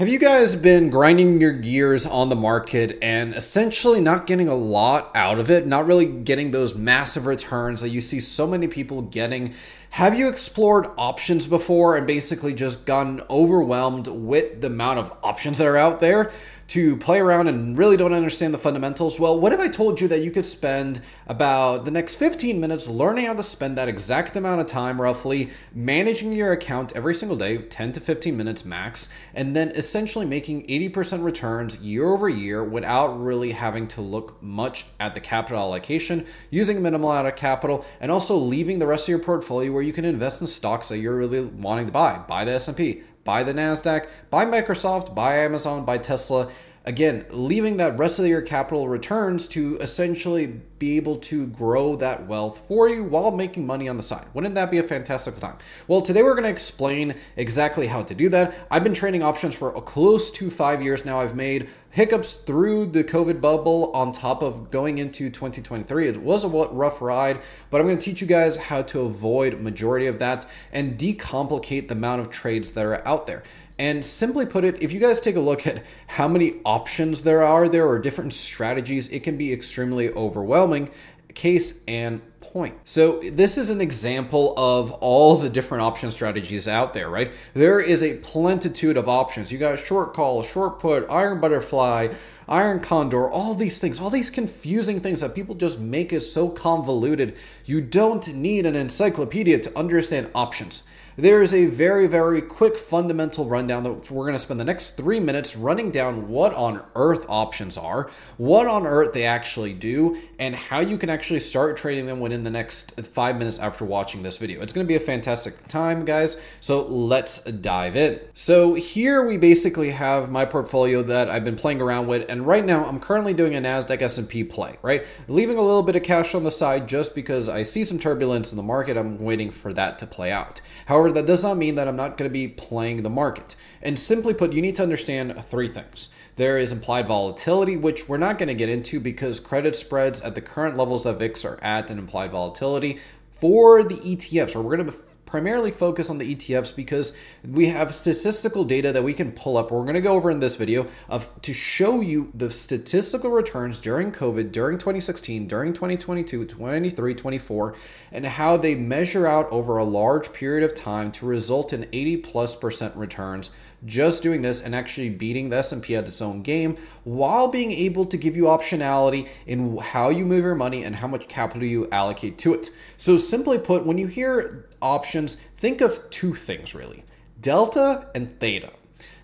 Have you guys been grinding your gears on the market and essentially not getting a lot out of it, not really getting those massive returns that you see so many people getting? Have you explored options before and basically just gotten overwhelmed with the amount of options that are out there? To play around and really don't understand the fundamentals, well, what if I told you that you could spend about the next 15 minutes learning how to spend that exact amount of time, roughly, managing your account every single day, 10 to 15 minutes max, and then essentially making 80% returns year over year without really having to look much at the capital allocation, using minimal amount of capital, and also leaving the rest of your portfolio where you can invest in stocks that you're really wanting to buy. Buy the S&P, buy the NASDAQ, buy Microsoft, buy Amazon, buy Tesla. Again, leaving that rest of your capital returns to essentially be able to grow that wealth for you while making money on the side. Wouldn't that be a fantastic time? Well, today we're going to explain exactly how to do that. I've been trading options for a close to five years now. I've made hiccups through the COVID bubble on top of going into 2023. It was a rough ride, but I'm going to teach you guys how to avoid majority of that and decomplicate the amount of trades that are out there. And simply put it, if you guys take a look at how many options there are there or different strategies, it can be extremely overwhelming. Case and point. So this is an example of all the different option strategies out there, right? There is a plentitude of options. You got short call, short put, iron butterfly, iron condor, all these things, all these confusing things that people just make it so convoluted. You don't need an encyclopedia to understand options. There is a very, very quick fundamental rundown that we're going to spend the next three minutes running down what on earth options are, what on earth they actually do, and how you can actually start trading them within the next five minutes after watching this video. It's going to be a fantastic time, guys. So let's dive in. So here we basically have my portfolio that I've been playing around with, and right now I'm currently doing a NASDAQ S&P play, right? Leaving a little bit of cash on the side just because I see some turbulence in the market. I'm waiting for that to play out. However, However, that does not mean that I'm not going to be playing the market. And simply put, you need to understand three things. There is implied volatility, which we're not going to get into because credit spreads at the current levels that VIX are at and implied volatility for the ETFs, or we're going to primarily focus on the ETFs because we have statistical data that we can pull up. We're going to go over in this video of to show you the statistical returns during COVID, during 2016, during 2022, 23, 24, and how they measure out over a large period of time to result in 80 plus percent returns just doing this and actually beating the S&P at its own game while being able to give you optionality in how you move your money and how much capital you allocate to it. So simply put, when you hear options, think of two things really, delta and theta.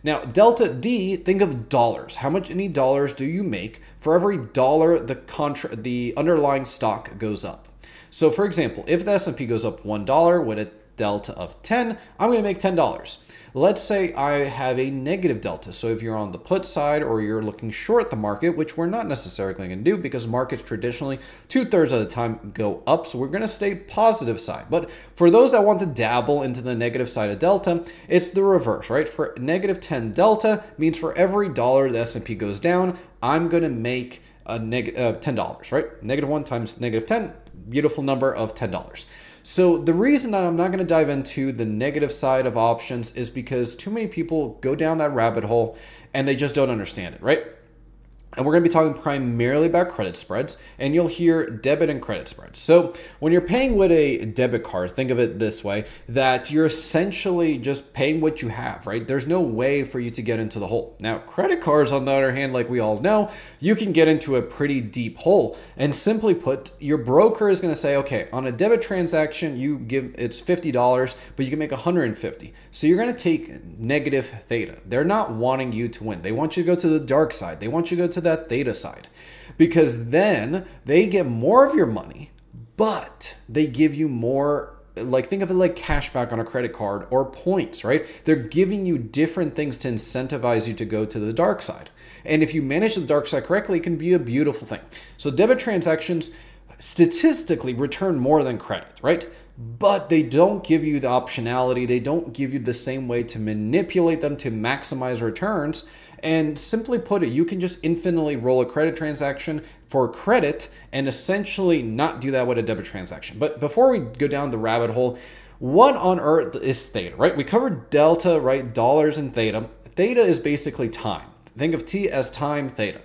Now, delta D, think of dollars. How much any dollars do you make for every dollar the contra the underlying stock goes up? So for example, if the S&P goes up $1 with a delta of 10, I'm going to make $10. Let's say I have a negative delta. So if you're on the put side or you're looking short the market, which we're not necessarily going to do because markets traditionally two thirds of the time go up. So we're going to stay positive side. But for those that want to dabble into the negative side of delta, it's the reverse, right? For negative 10 delta means for every dollar the S&P goes down, I'm going to make a neg- uh, $10, right? Negative 1 times negative 10, beautiful number of $10. So the reason that I'm not going to dive into the negative side of options is because too many people go down that rabbit hole and they just don't understand it, right? And we're going to be talking primarily about credit spreads, and you'll hear debit and credit spreads. So, when you're paying with a debit card, think of it this way that you're essentially just paying what you have, right? There's no way for you to get into the hole. Now, credit cards, on the other hand, like we all know, you can get into a pretty deep hole. And simply put, your broker is going to say, okay, on a debit transaction, you give it's $50, but you can make $150. So, you're going to take negative theta. They're not wanting you to win. They want you to go to the dark side, they want you to go to that theta side because then they get more of your money, but they give you more like think of it like cashback on a credit card or points, right? They're giving you different things to incentivize you to go to the dark side. And if you manage the dark side correctly, it can be a beautiful thing. So debit transactions statistically return more than credit, right? But they don't give you the optionality. They don't give you the same way to manipulate them to maximize returns and simply put it, you can just infinitely roll a credit transaction for credit and essentially not do that with a debit transaction. But before we go down the rabbit hole, what on earth is theta, right? We covered delta, right? Dollars and theta. theta is basically time. Think of T as time theta.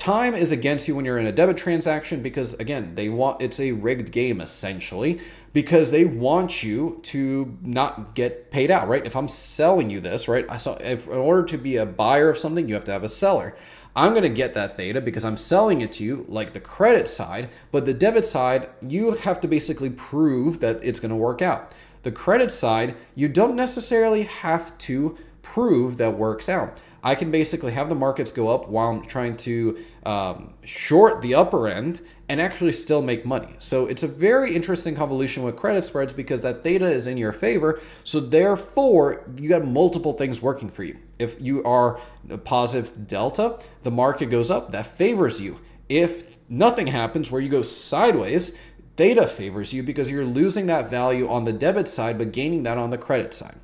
Time is against you when you're in a debit transaction because again, they want it's a rigged game essentially because they want you to not get paid out, right? If I'm selling you this, right? I saw if in order to be a buyer of something, you have to have a seller. I'm going to get that theta because I'm selling it to you like the credit side, but the debit side, you have to basically prove that it's going to work out. The credit side, you don't necessarily have to prove that works out. I can basically have the markets go up while I'm trying to um, short the upper end and actually still make money. So it's a very interesting convolution with credit spreads because that theta is in your favor. So therefore, you got multiple things working for you. If you are a positive delta, the market goes up, that favors you. If nothing happens where you go sideways, theta favors you because you're losing that value on the debit side but gaining that on the credit side.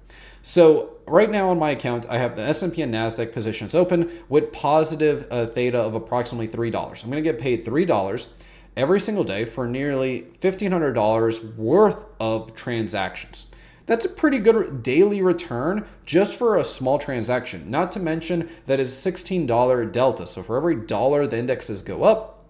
So right now on my account, I have the S&P and NASDAQ positions open with positive uh, theta of approximately $3. I'm going to get paid $3 every single day for nearly $1,500 worth of transactions. That's a pretty good daily return just for a small transaction, not to mention that it's $16 delta. So for every dollar the indexes go up,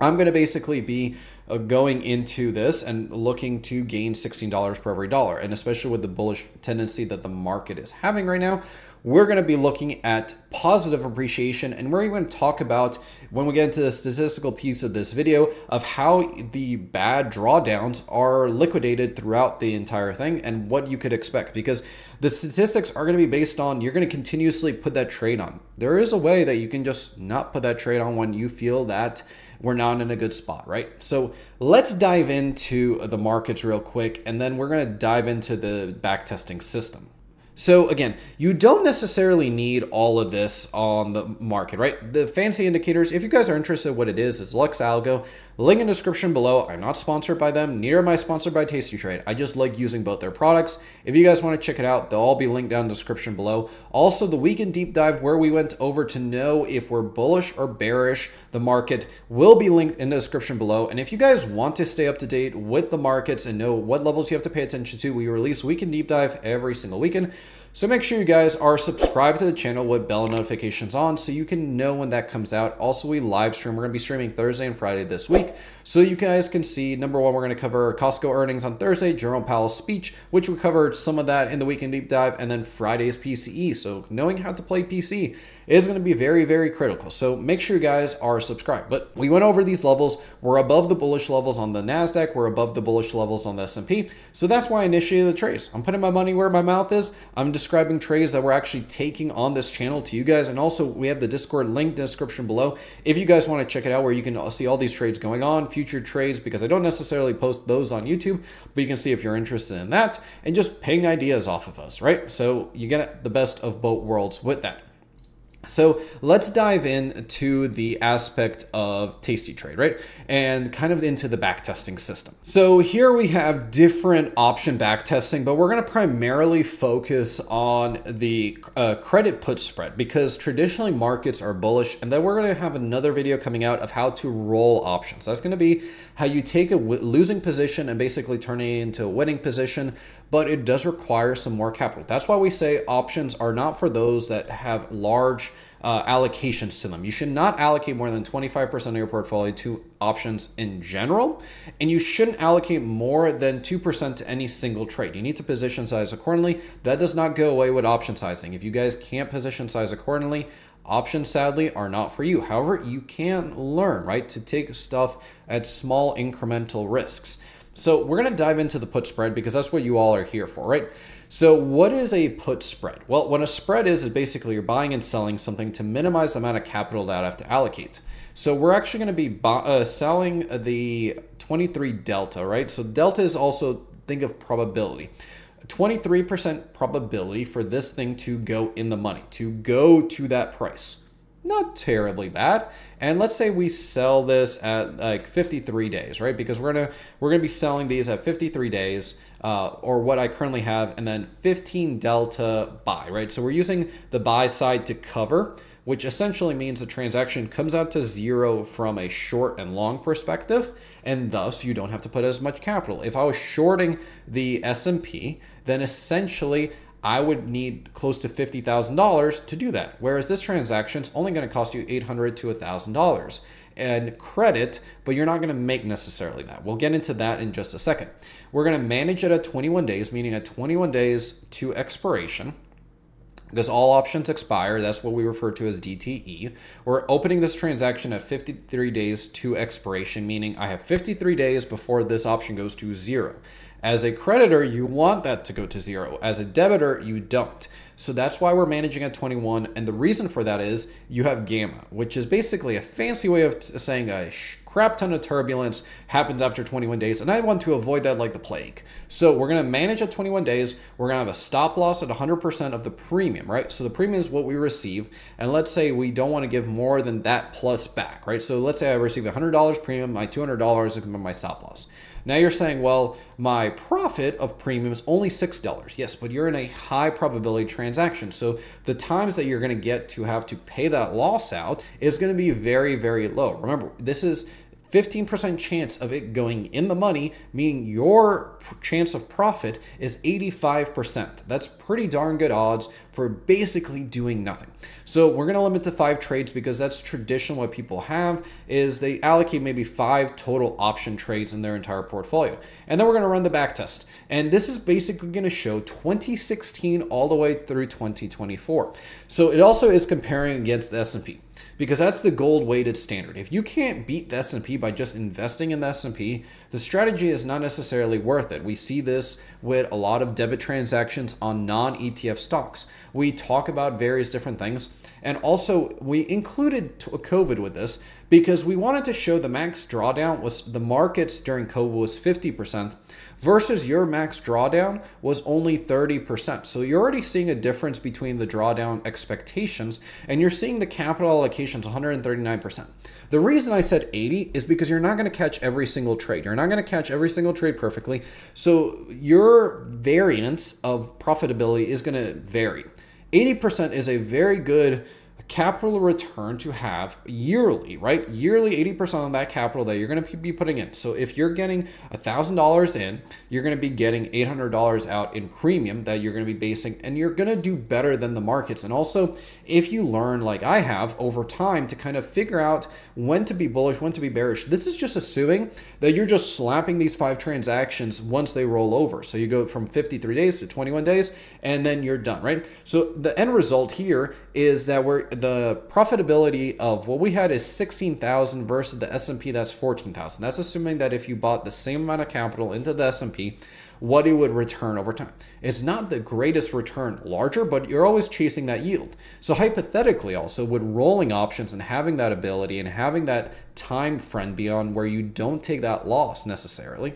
I'm going to basically be Uh, going into this and looking to gain $16 per every dollar. And especially with the bullish tendency that the market is having right now, we're going to be looking at positive appreciation and we're going to talk about when we get into the statistical piece of this video of how the bad drawdowns are liquidated throughout the entire thing and what you could expect because the statistics are going to be based on you're going to continuously put that trade on. There is a way that you can just not put that trade on when you feel that we're not in a good spot, right? So let's dive into the markets real quick, and then we're going to dive into the backtesting system. So again, you don't necessarily need all of this on the market, right? The fancy indicators, if you guys are interested in what it is, is Lux Algo. Link in description below. I'm not sponsored by them, neither am I sponsored by Tasty Trade. I just like using both their products. If you guys want to check it out, they'll all be linked down in the description below. Also, the weekend deep dive where we went over to know if we're bullish or bearish the market will be linked in the description below. And if you guys want to stay up to date with the markets and know what levels you have to pay attention to, we release weekend deep dive every single weekend. So make sure you guys are subscribed to the channel with bell notifications on so you can know when that comes out. Also, we live stream. We're going to be streaming Thursday and Friday this week. So you guys can see, number one, we're going to cover Costco earnings on Thursday, Jerome Powell's speech, which we covered some of that in the weekend deep dive, and then Friday's PCE. So knowing how to play PC is going to be very, very critical. So make sure you guys are subscribed. But we went over these levels. We're above the bullish levels on the NASDAQ. We're above the bullish levels on the S&P. So that's why I initiated the trades. I'm putting my money where my mouth is. I'm trades that we're actually taking on this channel to you guys. And also we have the Discord link in the description below. If you guys want to check it out where you can see all these trades going on, future trades, because I don't necessarily post those on YouTube, but you can see if you're interested in that and just ping ideas off of us, right? So you get the best of both worlds with that. So let's dive into the aspect of Tasty Trade, right? And kind of into the backtesting system. So here we have different option backtesting, but we're going to primarily focus on the uh, credit put spread because traditionally markets are bullish. And then we're going to have another video coming out of how to roll options. That's going to be how you take a losing position and basically turn it into a winning position, but it does require some more capital. That's why we say options are not for those that have large uh, allocations to them. You should not allocate more than 25% of your portfolio to options in general, and you shouldn't allocate more than 2% to any single trade. You need to position size accordingly. That does not go away with option sizing. If you guys can't position size accordingly, options sadly are not for you. However, you can learn, right, to take stuff at small incremental risks. So we're going to dive into the put spread because that's what you all are here for, right? So what is a put spread? Well, what a spread is, is basically you're buying and selling something to minimize the amount of capital that I have to allocate. So we're actually going to be uh, selling the 23 delta, right? So delta is also, think of probability. 23% probability for this thing to go in the money, to go to that price. Not terribly bad. And let's say we sell this at like 53 days, right? Because we're gonna we're gonna be selling these at 53 days, uh, or what I currently have, and then 15 delta buy, right? So we're using the buy side to cover, which essentially means the transaction comes out to zero from a short and long perspective, and thus you don't have to put as much capital. If I was shorting the S&P, then essentially I would need close to $50,000 to do that. Whereas this transaction is only going to cost you $800 to $1,000 and credit, but you're not going to make necessarily that. We'll get into that in just a second. We're going to manage it at 21 days, meaning at 21 days to expiration because all options expire. That's what we refer to as DTE. We're opening this transaction at 53 days to expiration, meaning I have 53 days before this option goes to zero. As a creditor, you want that to go to zero. As a debitor, you don't. So that's why we're managing at 21. And the reason for that is you have gamma, which is basically a fancy way of saying a crap ton of turbulence happens after 21 days. And I want to avoid that like the plague. So we're going to manage at 21 days. We're going to have a stop loss at 100% of the premium, right? So the premium is what we receive. And let's say we don't want to give more than that plus back, right? So let's say I receive $100 premium, my $200 is my stop loss. Now you're saying, well, my profit of premium is only $6. Yes, but you're in a high probability transaction. So the times that you're going to get to have to pay that loss out is going to be very, very low. Remember, this is 15% chance of it going in the money, meaning your chance of profit is 85%. That's pretty darn good odds for basically doing nothing. So we're going to limit to five trades because that's traditional what people have is they allocate maybe five total option trades in their entire portfolio. And then we're going to run the back test. And this is basically going to show 2016 all the way through 2024. So it also is comparing against the S&P because that's the gold weighted standard. If you can't beat the S&P by just investing in the S&P, the strategy is not necessarily worth it. We see this with a lot of debit transactions on non-ETF stocks. We talk about various different things and also we included COVID with this because we wanted to show the max drawdown was the markets during COVID was 50% versus your max drawdown was only 30%. So you're already seeing a difference between the drawdown expectations and you're seeing the capital allocations 139%. The reason I said 80 is because you're not going to catch every single trade. You're not going to catch every single trade perfectly. So your variance of profitability is going to vary. 80% is a very good capital return to have yearly, right? Yearly 80% of that capital that you're going to be putting in. So if you're getting $1,000 in, you're going to be getting $800 out in premium that you're going to be basing, and you're going to do better than the markets. And also, if you learn, like I have over time, to kind of figure out when to be bullish, when to be bearish, this is just assuming that you're just slapping these five transactions once they roll over. So you go from 53 days to 21 days, and then you're done, right? So the end result here is that we're the profitability of what we had is 16,000 versus the S&P that's 14,000. That's assuming that if you bought the same amount of capital into the S&P, what it would return over time. It's not the greatest return larger, but you're always chasing that yield. So hypothetically also with rolling options and having that ability and having that time friend beyond where you don't take that loss necessarily,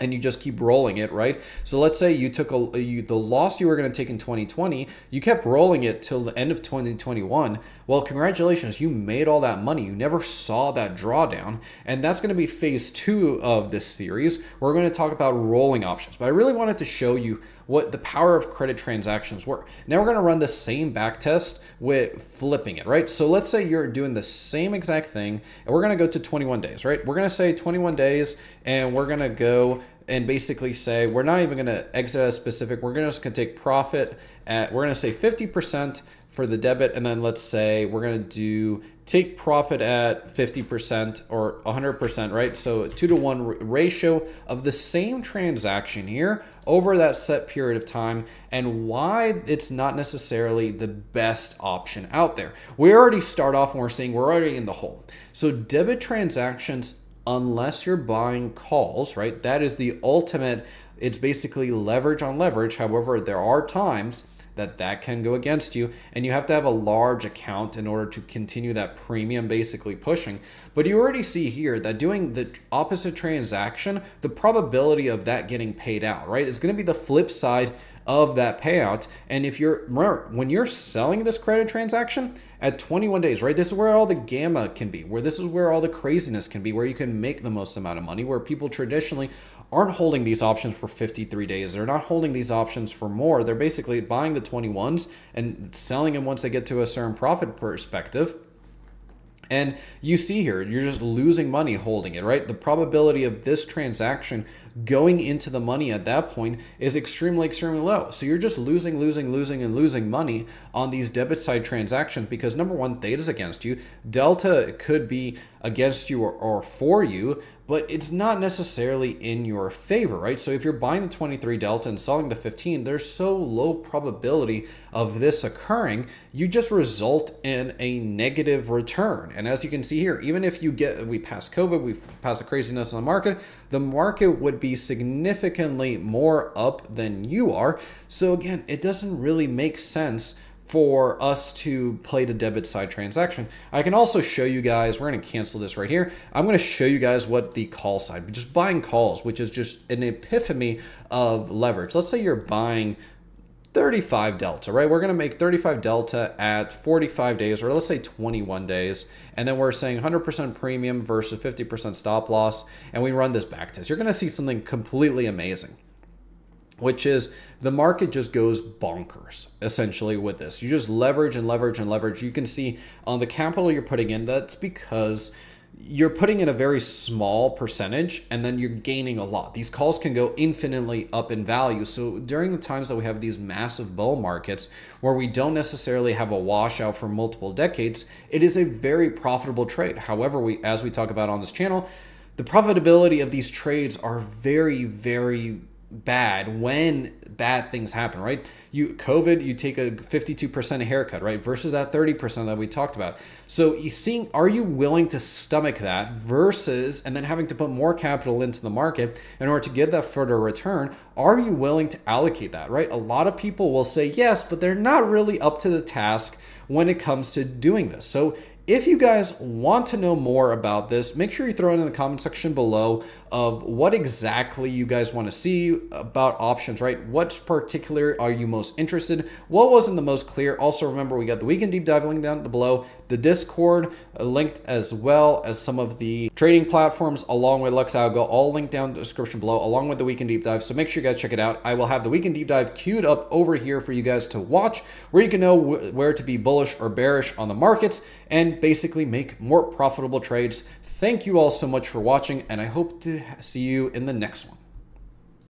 and you just keep rolling it, right? So let's say you took a you, the loss you were going to take in 2020, you kept rolling it till the end of 2021. Well, congratulations, you made all that money. You never saw that drawdown, and that's going to be phase two of this series. We're going to talk about rolling options, but I really wanted to show you what the power of credit transactions were. Now we're going to run the same back test with flipping it, right? So let's say you're doing the same exact thing, and we're going to go to 21 days, right? We're going to say 21 days, and we're going to go and basically say we're not even going to exit as specific. We're just going to take profit at we're going to say 50% for the debit and then let's say we're going to do take profit at 50% or 100%, right? So 2 to 1 ratio of the same transaction here over that set period of time and why it's not necessarily the best option out there. We already start off and we're saying we're already in the hole. So debit transactions unless you're buying calls, right? That is the ultimate, it's basically leverage on leverage. However, there are times that that can go against you and you have to have a large account in order to continue that premium basically pushing but you already see here that doing the opposite transaction the probability of that getting paid out right It's going to be the flip side of that payout and if you're remember when you're selling this credit transaction at 21 days, right? This is where all the gamma can be, where this is where all the craziness can be, where you can make the most amount of money, where people traditionally aren't holding these options for 53 days. They're not holding these options for more. They're basically buying the 21s and selling them once they get to a certain profit perspective. And you see here, you're just losing money holding it, right? The probability of this transaction going into the money at that point is extremely, extremely low. So you're just losing, losing, losing, and losing money on these debit side transactions because number one, theta is against you. Delta could be against you or, or for you, but it's not necessarily in your favor, right? So if you're buying the 23 Delta and selling the 15, there's so low probability of this occurring, you just result in a negative return. And as you can see here, even if you get, we pass COVID, we pass the craziness on the market, the market would be significantly more up than you are. So again, it doesn't really make sense for us to play the debit side transaction. I can also show you guys, we're going to cancel this right here. I'm going to show you guys what the call side, just buying calls, which is just an epiphany of leverage. Let's say you're buying 35 delta, right? We're going to make 35 delta at 45 days, or let's say 21 days. And then we're saying 100% premium versus 50% stop loss. And we run this back test. You're going to see something completely amazing which is the market just goes bonkers essentially with this. You just leverage and leverage and leverage. You can see on the capital you're putting in, that's because you're putting in a very small percentage and then you're gaining a lot. These calls can go infinitely up in value. So during the times that we have these massive bull markets where we don't necessarily have a washout for multiple decades, it is a very profitable trade. However, we as we talk about on this channel, the profitability of these trades are very, very bad when bad things happen, right? You COVID, you take a 52% haircut, right? Versus that 30% that we talked about. So you seeing are you willing to stomach that versus and then having to put more capital into the market in order to get that further return? Are you willing to allocate that, right? A lot of people will say yes, but they're not really up to the task when it comes to doing this. So if you guys want to know more about this, make sure you throw it in the comment section below of what exactly you guys want to see about options, right? What particular are you most interested? What wasn't the most clear? Also, remember we got the weekend deep dive link down below, the Discord uh, linked as well as some of the trading platforms along with LuxAlgo, all linked down in the description below, along with the weekend deep dive. So make sure you guys check it out. I will have the weekend deep dive queued up over here for you guys to watch, where you can know where to be bullish or bearish on the markets basically make more profitable trades Thank you all so much for watching, and I hope to see you in the next one.